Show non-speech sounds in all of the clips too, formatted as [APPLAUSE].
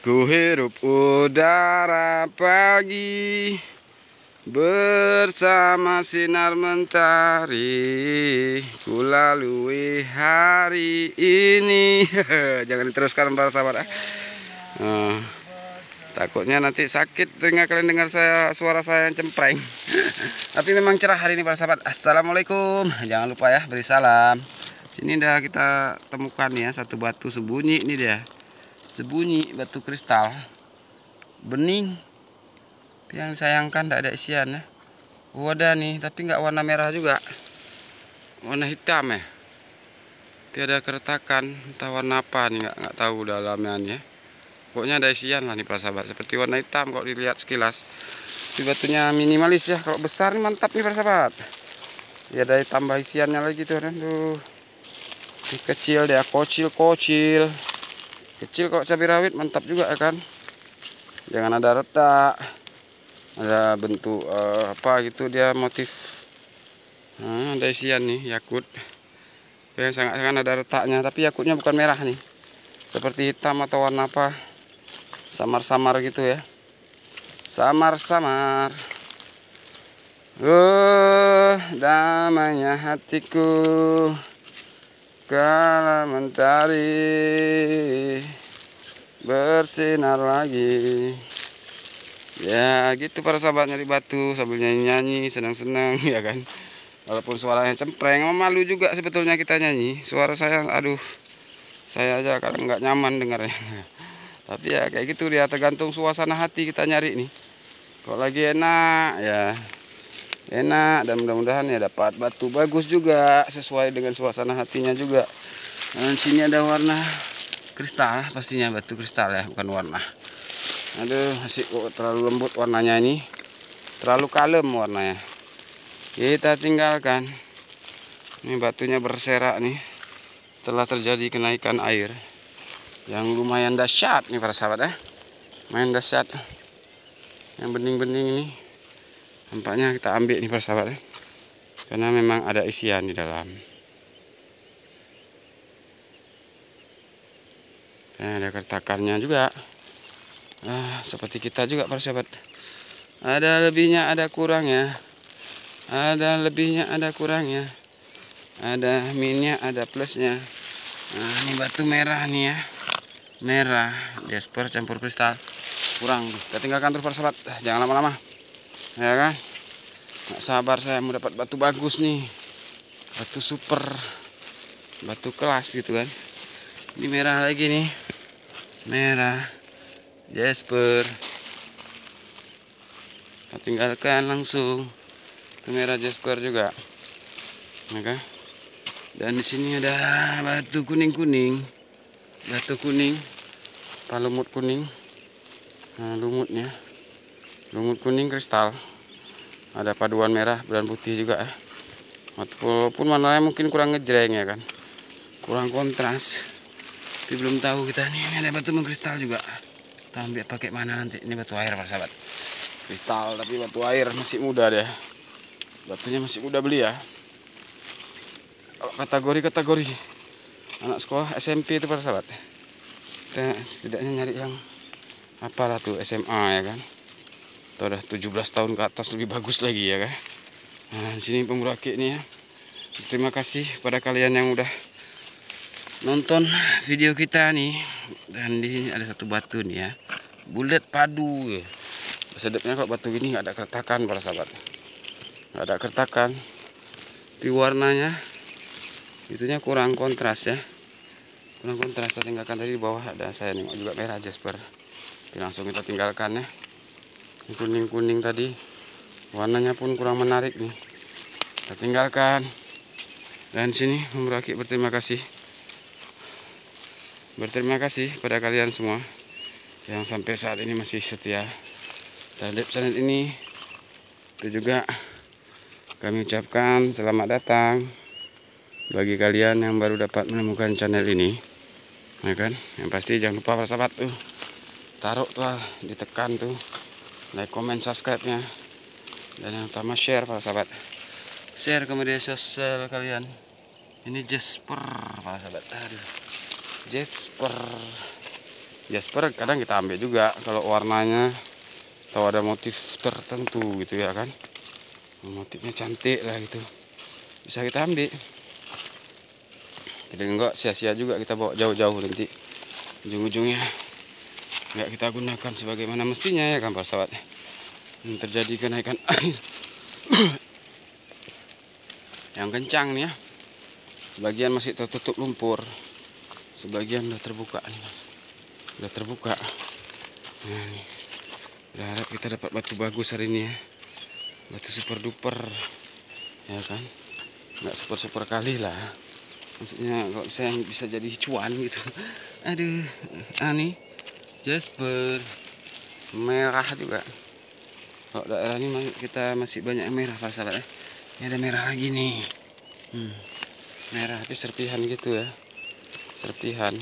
Ku hirup udara pagi Bersama sinar mentari. Ku lalui hari ini. [LAUGHS] Jangan diteruskan para sahabat uh, Takutnya nanti sakit Dengar kalian dengar saya suara saya yang cempreng. [LAUGHS] Tapi memang cerah hari ini para sahabat Assalamualaikum. Jangan lupa ya beri salam. Sini dah kita temukan ya Satu batu sembunyi ini dia Sebunyi batu kristal. Bening. Yang sayangkan tidak ada isian ya. Oh ada nih tapi nggak warna merah juga. Warna hitam ya. Tapi ada keretakan entah warna apa nih nggak nggak tahu dalamnya ya. Pokoknya ada isian lah nih para sahabat. Seperti warna hitam kalau dilihat sekilas. Tapi batunya minimalis ya. Kalau besar nih mantap nih para sahabat. Ya ada tambah isiannya lagi tuh tuh ini kecil dia kocil kocil kecil kok cabai rawit mantap juga ya kan? Jangan ada retak. Ada bentuk uh, apa gitu dia motif. Nah, ada isian nih yakut. Yang sangat sangat ada retaknya tapi yakutnya bukan merah nih. Seperti hitam atau warna apa. Samar-samar gitu ya. Samar-samar. Oh, damainya hatiku kala mentari bersinar lagi. Ya gitu para sahabat nyari batu sambil nyanyi-nyanyi senang-senang [LAUGHS] ya kan? Walaupun suaranya cempreng malu juga sebetulnya kita nyanyi. Suara saya aduh saya aja kadang nggak nyaman dengarnya. [LAUGHS] Tapi ya kayak gitu dia tergantung suasana hati kita nyari nih. Kalau lagi enak ya enak dan mudah-mudahan ya dapat batu bagus juga sesuai dengan suasana hatinya juga. Dan sini ada warna kristal pastinya batu kristal ya bukan warna. Aduh masih kok terlalu lembut warnanya ini. Terlalu kalem warnanya. Kita tinggalkan. Ini batunya berserak nih. Telah terjadi kenaikan air yang lumayan dahsyat nih para sahabat ya. Main dahsyat. Yang bening-bening ini nampaknya kita ambil nih para sahabat ya karena memang ada isian di dalam. Nah, ada kertakannya juga. Ah, seperti kita juga para sahabat ada lebihnya ada kurangnya. Ada lebihnya ada kurangnya. Ada minnya ada plusnya. Nah ini batu merah nih ya. Merah. Jasper campur kristal. Kurang. Kita tinggalkan terus para sahabat jangan lama-lama ya kan? Nggak sabar saya mau dapat batu bagus nih. Batu super. Batu kelas gitu kan. Ini merah lagi nih. Merah. Jasper. Kita tinggalkan langsung. Ke merah Jasper juga. Maka dan di sini ada batu kuning kuning batu kuning. Palumut kuning? Nah, lumutnya lumut kuning kristal. Ada paduan merah dan putih juga ya walaupun warnanya mungkin kurang ngejreng ya kan. Kurang kontras. Tapi belum tahu kita nih ini ada batu mengkristal juga. Kita ambil pakai mana nanti? Ini batu air para sahabat. Kristal tapi batu air masih muda deh. Batunya masih muda beli ya. Kalau kategori-kategori anak sekolah SMP itu para sahabat kita setidaknya nyari yang apalah tuh SMA ya kan atau udah 17 tahun ke atas lebih bagus lagi ya kan? Nah sini pemuraki ini ya. Terima kasih pada kalian yang udah nonton video kita nih. Dan di sini ada satu batu nih ya. Bulat padu ya. sedapnya kalau batu ini nggak ada kertakan para sahabat. Nggak ada kertakan tapi warnanya itunya kurang kontras ya. Kurang kontras kita tinggalkan tadi di bawah. Ada saya nengok juga merah jasper. Langsung kita tinggalkan ya kuning kuning tadi. Warnanya pun kurang menarik nih. Kita tinggalkan. Dan sini memberakik berterima kasih. Berterima kasih pada kalian semua yang sampai saat ini masih setia terhadap channel ini. Itu juga kami ucapkan selamat datang bagi kalian yang baru dapat menemukan channel ini. Ya kan? Yang pasti jangan lupa para sahabat tuh. Taruh tuh ditekan tuh like comment subscribe nya dan yang utama share para sahabat. Share ke media sosial kalian. Ini Jasper para sahabat. Aduh. Jasper. Jasper kadang kita ambil juga kalau warnanya atau ada motif tertentu gitu ya kan. Motifnya cantik lah gitu. Bisa kita ambil. Jadi enggak sia-sia juga kita bawa jauh-jauh nanti. Ujung-ujungnya enggak kita gunakan sebagaimana mestinya ya kan Pak Sahabat yang terjadi kenaikan [COUGHS] air [COUGHS] yang kencang nih ya. Sebagian masih tertutup lumpur. Sebagian udah terbuka nih udah terbuka. Nah, nih. berharap kita dapat batu bagus hari ini ya. Batu super duper ya kan? Nggak super super kali lah. Maksudnya kalau saya bisa jadi cuan gitu. [LAUGHS] Aduh ani jasper. Merah juga. Kalau daerah ini kita masih banyak merah para sahabat ya ini ada merah lagi nih. Hmm. merah tapi serpihan gitu ya. Serpihan.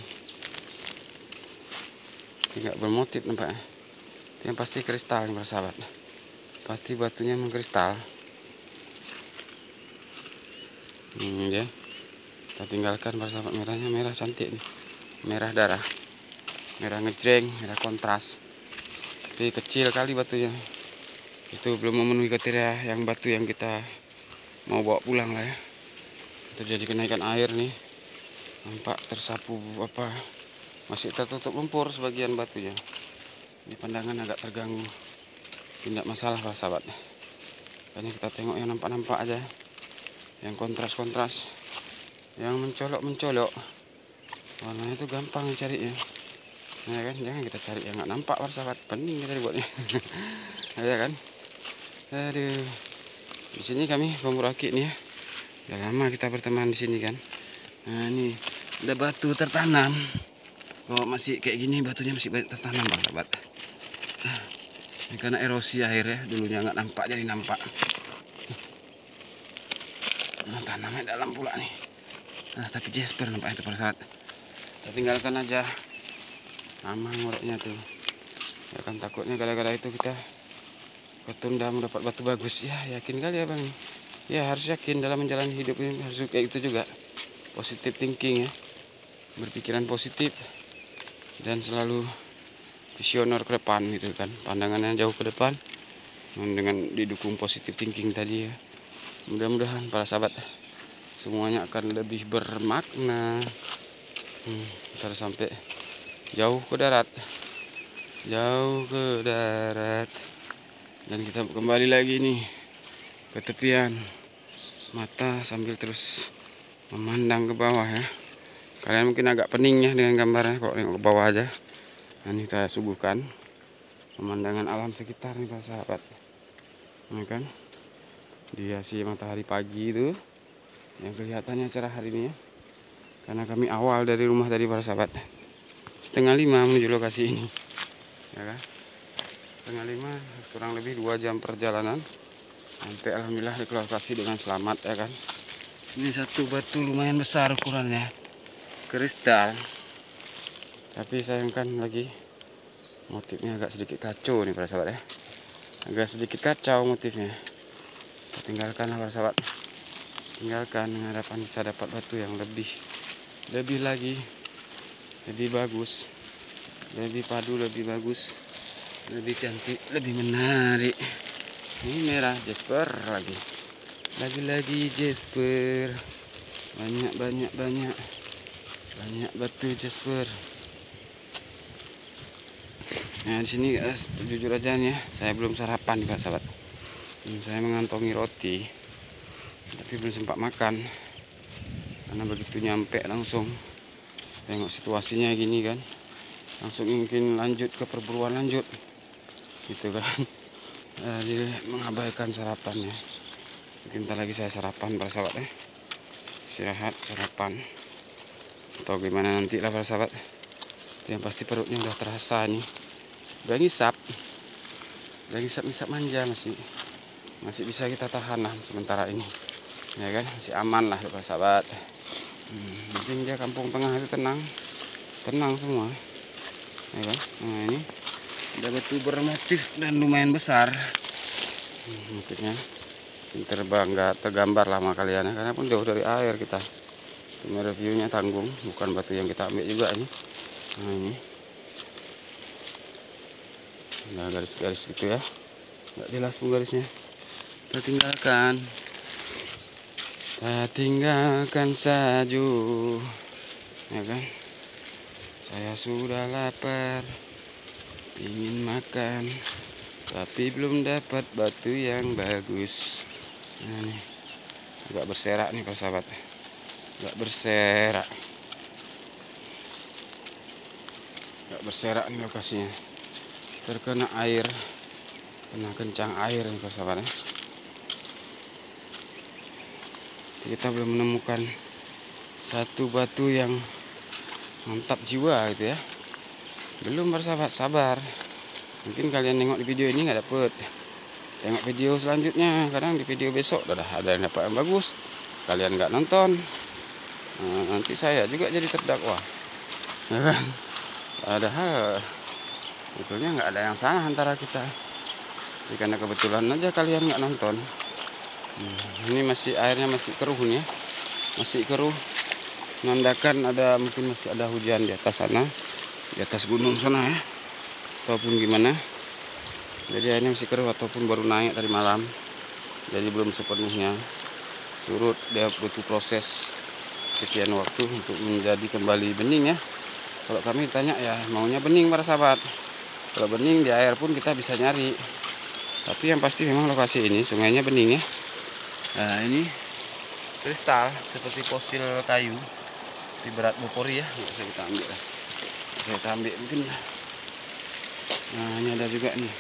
Tidak bermotif nampaknya yang pasti kristal para sahabat pasti batunya mengkristal hmm, ya. Kita tinggalkan para sahabat merahnya merah cantik nih. Merah darah merah ngejreng merah kontras. Tapi kecil kali batunya itu belum memenuhi kriteria yang batu yang kita mau bawa pulang lah ya. Terjadi kenaikan air nih. Nampak tersapu apa masih tertutup lumpur sebagian batunya ini pandangan agak terganggu. Tidak masalah lah sahabat. Hanya kita tengok yang nampak-nampak aja. Yang kontras-kontras. Yang mencolok-mencolok. Warnanya itu gampang cari ya ya kan jangan kita cari yang nggak nampak sahabat pening kita dibuatnya. [LAUGHS] Ya kan? Aduh di sini kami pemuraki nih ya. Udah lama kita berteman di sini kan. Nah ini ada batu tertanam. Kalau masih kayak gini batunya masih banyak tertanam bang sahabat ini karena erosi air ya dulunya nggak nampak jadi nampak. Nah, tanamnya dalam pula nih. Nah, tapi Jasper nampak itu saat kita tinggalkan aja aman ngoreknya tuh. Ya kan takutnya gara-gara itu kita ketunda mendapat batu bagus. Ya yakin kali ya bang? Ya harus yakin dalam menjalani hidup ini harus kayak gitu juga. Positif thinking ya. Berpikiran positif dan selalu visioner ke depan gitu kan. Pandangannya jauh ke depan dengan didukung positif thinking tadi ya. Mudah-mudahan para sahabat semuanya akan lebih bermakna. Hmm, ntar sampai jauh ke darat. Jauh ke darat. Dan kita kembali lagi nih ke tepian. Mata sambil terus memandang ke bawah ya. Kalian mungkin agak pening ya dengan gambarnya. Kok nengok ke bawah aja. Nah, ini kita suguhkan pemandangan alam sekitar nih pak sahabat. Nah, kan? Dihiasi matahari pagi itu yang kelihatannya cerah hari ini ya. Karena kami awal dari rumah tadi para sahabat setengah lima menuju lokasi ini. Ya kan? Setengah lima kurang lebih dua jam perjalanan. Sampai alhamdulillah di lokasi dengan selamat ya kan? Ini satu batu lumayan besar ukurannya. Kristal tapi sayangkan lagi motifnya agak sedikit kacau nih para sahabat ya. Agak sedikit kacau motifnya. Tinggalkan para sahabat tinggalkan harapan bisa dapat batu yang lebih lebih lagi lebih bagus. Lebih padu lebih bagus. Lebih cantik lebih menarik. Ini merah jasper lagi. Lagi-lagi jasper. Banyak banyak banyak banyak batu jasper. Nah di sini eh, jujur aja nih ya saya belum sarapan nih pak sahabat. Saya mengantongi roti tapi belum sempat makan. Karena begitu nyampe langsung tengok situasinya gini kan. Langsung mungkin lanjut ke perburuan lanjut. Gitu kan. [LAUGHS] Jadi mengabaikan sarapannya. Mungkin lagi saya sarapan para sahabat ya. Istirahat sarapan. Atau gimana nanti lah para sahabat yang pasti perutnya udah terasa nih. Udah ngisap. Udah ngisap-ngisap manja masih. Masih bisa kita tahan lah sementara ini. Ya kan? Masih aman lah para sahabat hmm, mungkin dia kampung tengah itu tenang. Tenang semua. Ya kan? Nah ini. Ada batu bermotif dan lumayan besar. Hmm, motifnya terbang nggak tergambar lama kalian ya karena pun jauh dari air kita. Cuma reviewnya tanggung bukan batu yang kita ambil juga ini. Nah ini. Nah garis-garis gitu ya. Nggak jelas pun garisnya. Kita tinggalkan kita tinggalkan saja ya kan? Saya sudah lapar ingin makan tapi belum dapat batu yang bagus. Nah nih agak berserak nih pak sahabat. Agak berserak. Agak berserak nih lokasinya. Terkena air. Kena kencang air nih pak sahabat ya. Kita belum menemukan satu batu yang mantap jiwa gitu ya. Belum bersahabat sabar. Mungkin kalian nengok di video ini nggak dapet. Tengok video selanjutnya kadang di video besok udah ada yang dapat yang bagus. Kalian nggak nonton nah, nanti saya juga jadi terdakwa. Ya [LAUGHS] kan padahal betulnya nggak ada yang salah antara kita. Karena kebetulan aja kalian nggak nonton ini masih airnya masih keruh nih ya. Masih keruh. Menandakan ada mungkin masih ada hujan di atas sana di atas gunung sana ya. Ataupun gimana. Jadi airnya masih keruh ataupun baru naik tadi malam. Jadi belum sepenuhnya. Surut dia butuh proses sekian waktu untuk menjadi kembali bening ya. Kalau kami tanya ya maunya bening para sahabat. Kalau bening di air pun kita bisa nyari. Tapi yang pasti memang lokasi ini sungainya bening ya nah ini kristal seperti fosil kayu di berat bopori ya. Bisa kita ambil lah. Bisa kita ambil mungkin nah ini ada juga nih.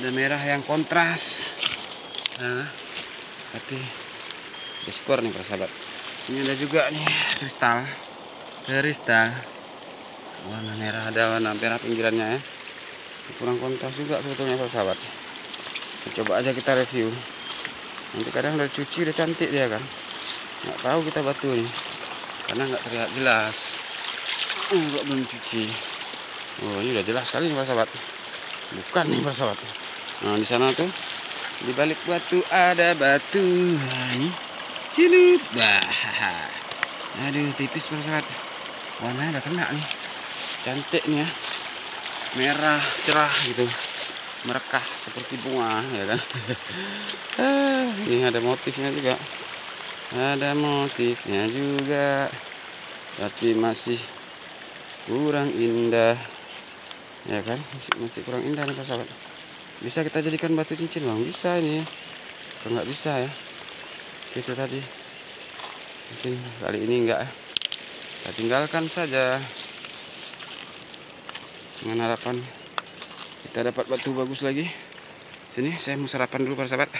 Ada merah yang kontras. Nah tapi skor nih para sahabat. Ini ada juga nih kristal. Kristal. Warna merah ada warna merah pinggirannya ya. Kurang kontras juga sebetulnya para sahabat. Coba aja kita review nanti kadang udah cuci udah cantik dia kan. Nggak tahu kita batu nih karena nggak terlihat jelas. Uh, belum cuci? Oh ini udah jelas sekali nih para sahabat. Bukan nih para sahabat. Nah di sana tuh di balik batu ada batu. Nah, ini. Cilup bah. Aduh tipis para sahabat. Warnanya udah kena nih. Cantik nih ya. Merah cerah gitu merekah seperti bunga ya kan? [LAUGHS] Ah, ini ada motifnya juga. Ada motifnya juga. Tapi masih kurang indah. Ya kan? Masih, masih kurang indah nih sahabat. Bisa kita jadikan batu cincin bang? Bisa ini kalau nggak bisa ya? Itu tadi. Mungkin kali ini enggak ya kita tinggalkan saja. Dengan harapan kita dapat batu bagus lagi. Sini saya mau sarapan dulu para sahabat.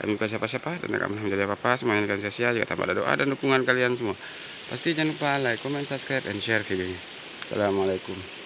Kami bukan siapa-siapa dan kami menjadi apa-apa semuanya dengan sia-sia juga tanpa ada doa dan dukungan kalian semua. Pasti jangan lupa like, comment, subscribe, and share videonya. Assalamualaikum